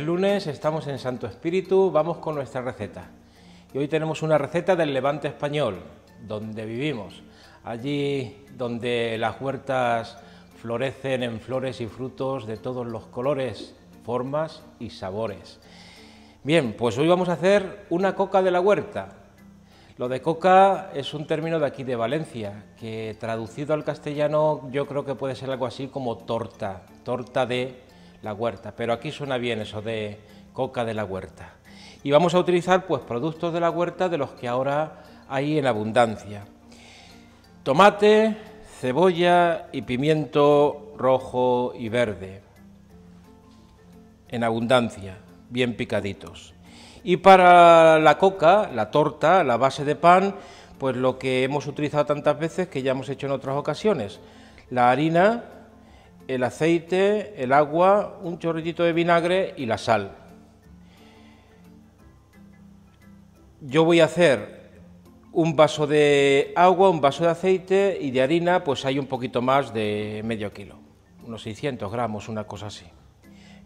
lunes, estamos en Santo Espíritu, vamos con nuestra receta. Y hoy tenemos una receta del Levante español, donde vivimos, allí donde las huertas florecen en flores y frutos de todos los colores, formas y sabores. Bien, pues hoy vamos a hacer una coca de la huerta. Lo de coca es un término de aquí de Valencia, que traducido al castellano yo creo que puede ser algo así como torta, torta de la huerta, pero aquí suena bien eso de coca de la huerta. Y vamos a utilizar pues productos de la huerta de los que ahora hay en abundancia. Tomate, cebolla y pimiento rojo y verde. En abundancia, bien picaditos. Y para la coca, la torta, la base de pan, pues lo que hemos utilizado tantas veces que ya hemos hecho en otras ocasiones. La harina, el aceite, el agua, un chorrillito de vinagre y la sal. Yo voy a hacer un vaso de agua, un vaso de aceite y de harina, pues hay un poquito más de medio kilo, unos 600 gramos, una cosa así.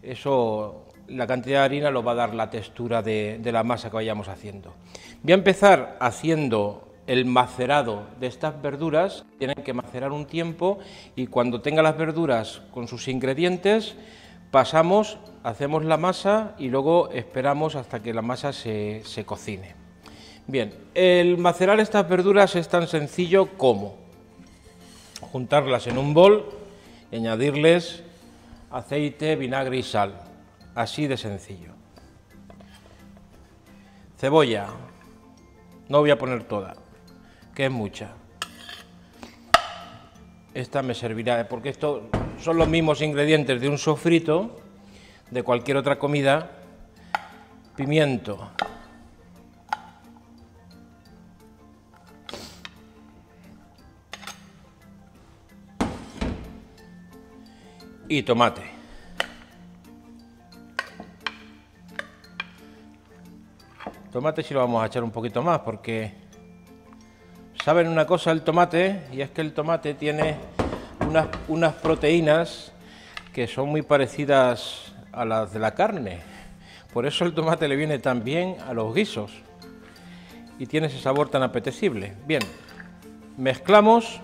Eso, la cantidad de harina lo va a dar la textura de, de la masa que vayamos haciendo. Voy a empezar haciendo el macerado de estas verduras, tienen que macerar un tiempo y cuando tenga las verduras con sus ingredientes, pasamos, hacemos la masa y luego esperamos hasta que la masa se, cocine. Bien, el macerar estas verduras es tan sencillo como juntarlas en un bol añadirles aceite, vinagre y sal. Así de sencillo. Cebolla. No voy a poner toda que es mucha. Esta me servirá, ¿eh? porque estos son los mismos ingredientes de un sofrito, de cualquier otra comida. Pimiento. Y tomate. Tomate sí lo vamos a echar un poquito más porque Saben una cosa el tomate, y es que el tomate tiene unas, unas proteínas que son muy parecidas a las de la carne. Por eso el tomate le viene tan bien a los guisos y tiene ese sabor tan apetecible. Bien, mezclamos.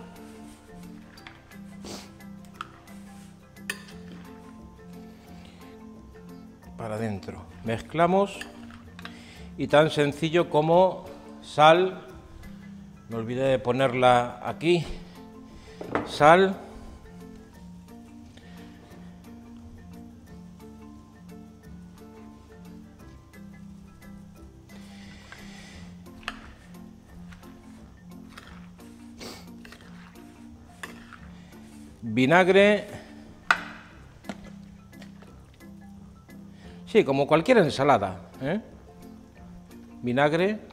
Para adentro. Mezclamos y tan sencillo como sal, me olvidé de ponerla aquí. Sal. Vinagre. Sí, como cualquier ensalada. ¿eh? Vinagre.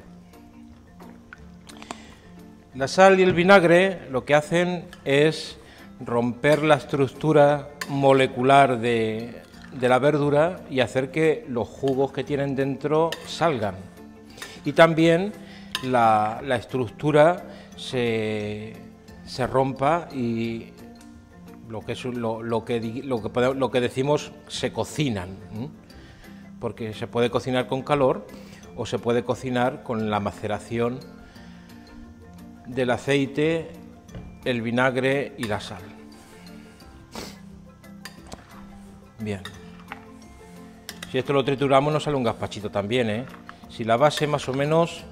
La sal y el vinagre lo que hacen es romper la estructura molecular de, la verdura y hacer que los jugos que tienen dentro salgan. Y también la, estructura se, rompa y lo que, lo, que, lo que decimos se cocinan, porque se puede cocinar con calor o se puede cocinar con la maceración del aceite, el vinagre y la sal. Bien. Si esto lo trituramos nos sale un gazpachito también, ¿eh? Si la base más o menos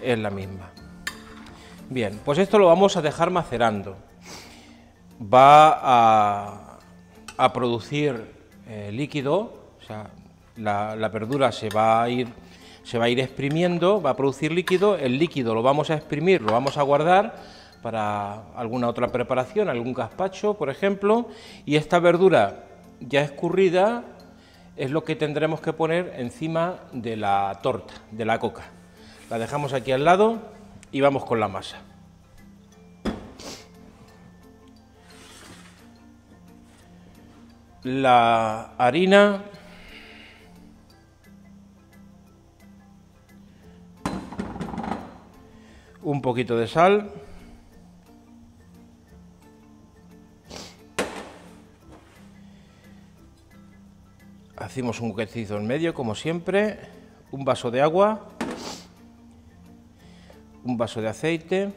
es la misma. Bien, pues esto lo vamos a dejar macerando. Va a, producir eh, líquido, o sea, la, la verdura se va a ir se va a ir exprimiendo, va a producir líquido, el líquido lo vamos a exprimir, lo vamos a guardar para alguna otra preparación, algún gazpacho, por ejemplo, y esta verdura ya escurrida es lo que tendremos que poner encima de la torta, de la coca. La dejamos aquí al lado y vamos con la masa. La harina un poquito de sal. Hacemos un huequecito en medio, como siempre, un vaso de agua, un vaso de aceite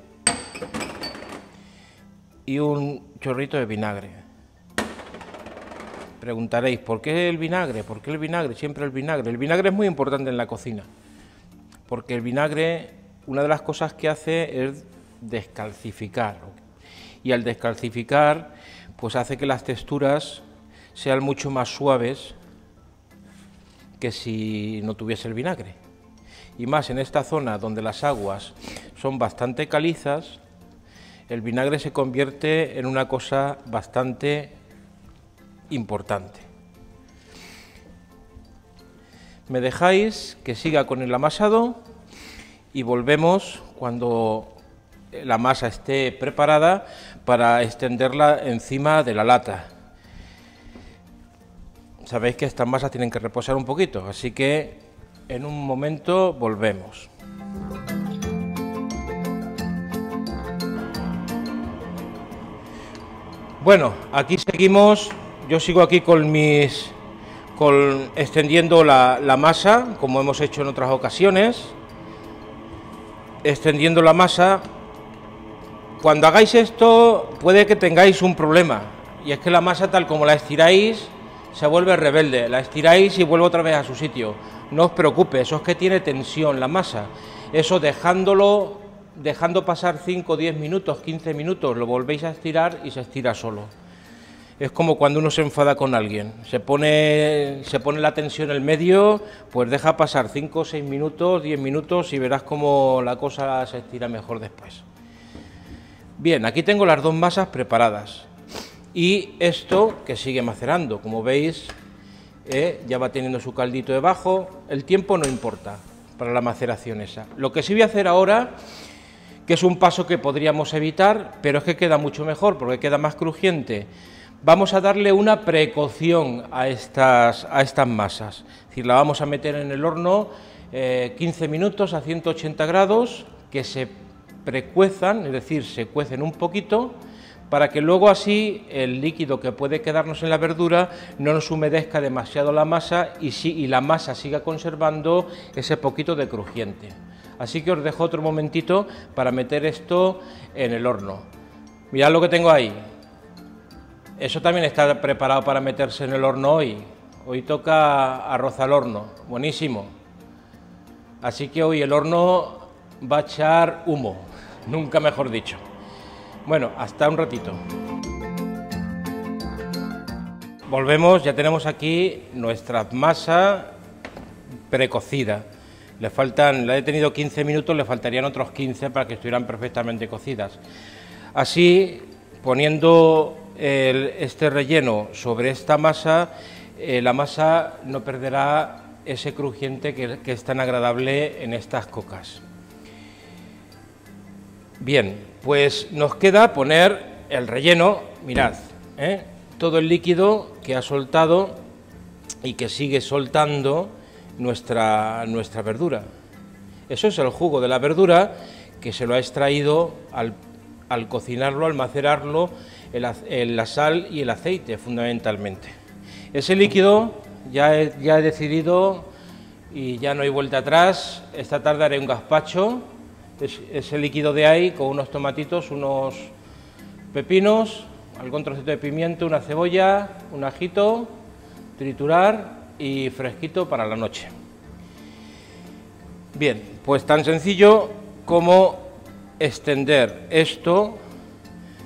y un chorrito de vinagre. Preguntaréis, ¿por qué el vinagre? ¿Por qué el vinagre? Siempre el vinagre. El vinagre es muy importante en la cocina, porque el vinagre, una de las cosas que hace es descalcificar. Y al descalcificar, pues hace que las texturas sean mucho más suaves que si no tuviese el vinagre. Y más en esta zona donde las aguas son bastante calizas, el vinagre se convierte en una cosa bastante importante. Me dejáis que siga con el amasado y volvemos cuando la masa esté preparada para extenderla encima de la lata. Sabéis que estas masas tienen que reposar un poquito, así que en un momento volvemos. Bueno, aquí seguimos, yo sigo aquí con mis, con extendiendo la, la masa, como hemos hecho en otras ocasiones, extendiendo la masa. Cuando hagáis esto puede que tengáis un problema, y es que la masa tal como la estiráis se vuelve rebelde, la estiráis y vuelve otra vez a su sitio. No os preocupe, eso es que tiene tensión la masa. Eso dejándolo dejando pasar 5, 10 minutos, 15 minutos, lo volvéis a estirar y se estira solo. Es como cuando uno se enfada con alguien, se pone, se pone la tensión en el medio, pues deja pasar 5, 6 minutos, 10 minutos y verás cómo la cosa se estira mejor después. Bien, aquí tengo las dos masas preparadas y esto que sigue macerando, como veis, eh, ya va teniendo su caldito debajo, el tiempo no importa para la maceración esa. Lo que sí voy a hacer ahora que es un paso que podríamos evitar, pero es que queda mucho mejor porque queda más crujiente. Vamos a darle una precaución a estas, a estas masas, es decir, la vamos a meter en el horno 15 eh, minutos a 180 grados, que se precuezan, es decir, se cuecen un poquito, para que luego así el líquido que puede quedarnos en la verdura no nos humedezca demasiado la masa y, y la masa siga conservando ese poquito de crujiente. Así que os dejo otro momentito para meter esto en el horno. Mirad lo que tengo ahí. Eso también está preparado para meterse en el horno hoy. Hoy toca arroz al horno, buenísimo. Así que hoy el horno va a echar humo, nunca mejor dicho. Bueno, hasta un ratito. Volvemos, ya tenemos aquí nuestra masa precocida. Le faltan, la he tenido 15 minutos, le faltarían otros 15 para que estuvieran perfectamente cocidas. Así, poniendo este relleno sobre esta masa, eh, la masa no perderá ese crujiente que, es tan agradable en estas cocas. Bien, pues nos queda poner el relleno, mirad, ¿eh? todo el líquido que ha soltado y que sigue soltando nuestra, nuestra verdura. Eso es el jugo de la verdura que se lo ha extraído al, al cocinarlo, al macerarlo, el, la sal y el aceite fundamentalmente. Ese líquido ya he, ya he decidido y ya no hay vuelta atrás. Esta tarde haré un gazpacho, ese líquido de ahí con unos tomatitos, unos pepinos, algún trocito de pimiento, una cebolla, un ajito, triturar y fresquito para la noche. Bien, pues tan sencillo como extender esto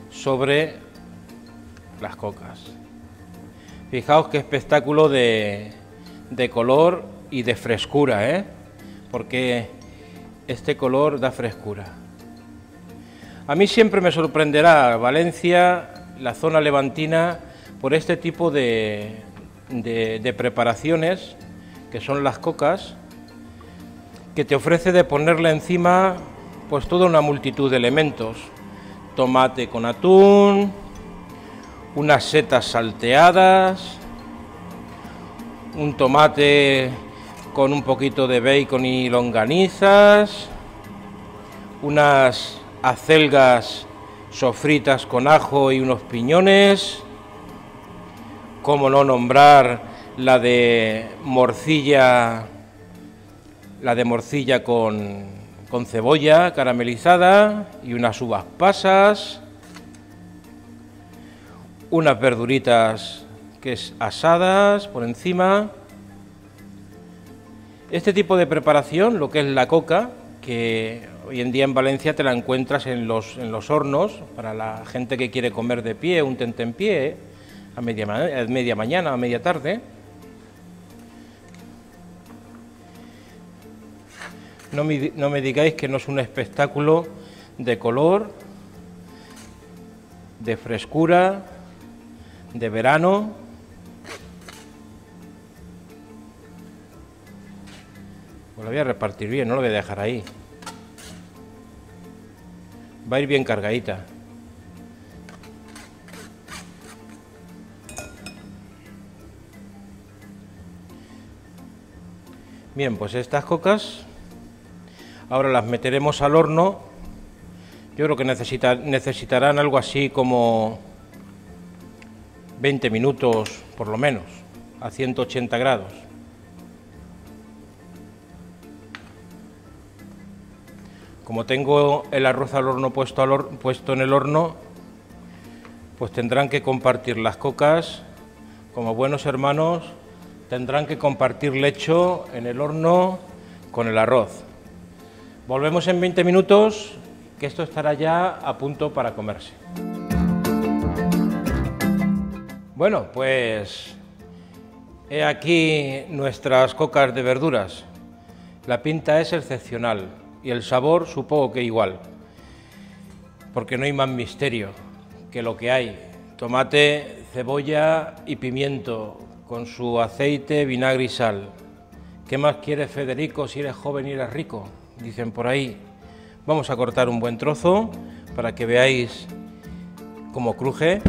sobre las cocas. Fijaos qué espectáculo de, de color y de frescura, ¿eh? porque este color da frescura. A mí siempre me sorprenderá Valencia, la zona levantina, por este tipo de, de, preparaciones, que son las cocas, que te ofrece de ponerle encima pues toda una multitud de elementos. Tomate con atún, unas setas salteadas, un tomate con un poquito de bacon y longanizas, unas acelgas sofritas con ajo y unos piñones, cómo no nombrar la de morcilla, la de morcilla con, con cebolla caramelizada y unas uvas pasas, unas verduritas que es asadas por encima. Este tipo de preparación, lo que es la coca, que hoy en día en Valencia te la encuentras en los, en los hornos, para la gente que quiere comer de pie, un tente en pie, a media, a media mañana, a media tarde. No me, no me digáis que no es un espectáculo de color, de frescura, de verano. Pues lo voy a repartir bien, no lo voy a dejar ahí. Va a ir bien cargadita. Bien, pues estas cocas ahora las meteremos al horno. Yo creo que necesitarán algo así como 20 minutos por lo menos, a 180 grados. Como tengo el arroz al horno puesto, en el horno, pues tendrán que compartir las cocas, como buenos hermanos, tendrán que compartir lecho en el horno con el arroz. Volvemos en 20 minutos, que esto estará ya a punto para comerse. Bueno, pues he aquí nuestras cocas de verduras. La pinta es excepcional y el sabor supongo que igual, porque no hay más misterio que lo que hay. Tomate, cebolla y pimiento con su aceite, vinagre y sal. ¿Qué más quiere Federico si eres joven y eres rico? Dicen por ahí. Vamos a cortar un buen trozo para que veáis cómo cruje.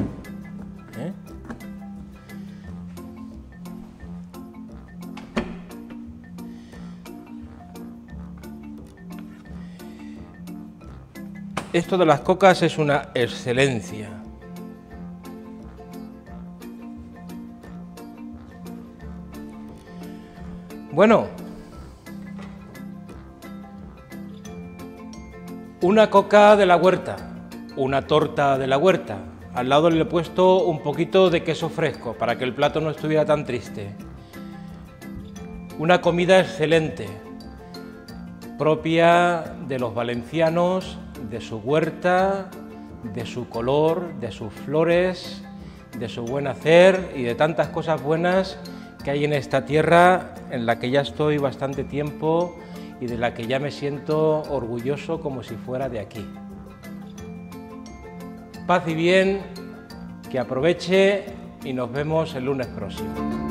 Esto de las cocas es una excelencia. Bueno, una coca de la huerta, una torta de la huerta. Al lado le he puesto un poquito de queso fresco para que el plato no estuviera tan triste. Una comida excelente, propia de los valencianos de su huerta, de su color, de sus flores, de su buen hacer y de tantas cosas buenas que hay en esta tierra en la que ya estoy bastante tiempo y de la que ya me siento orgulloso como si fuera de aquí. Paz y bien, que aproveche y nos vemos el lunes próximo.